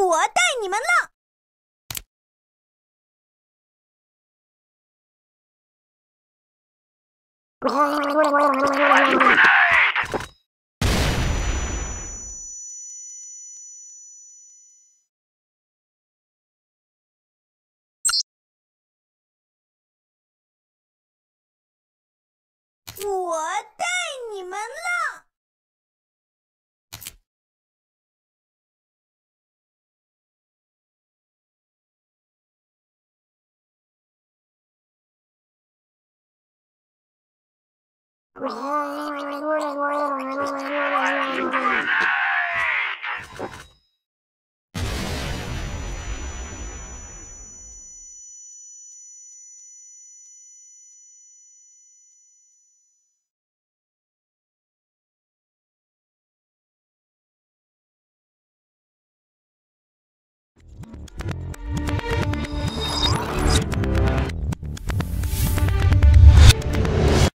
我带你们了。Oh, my God.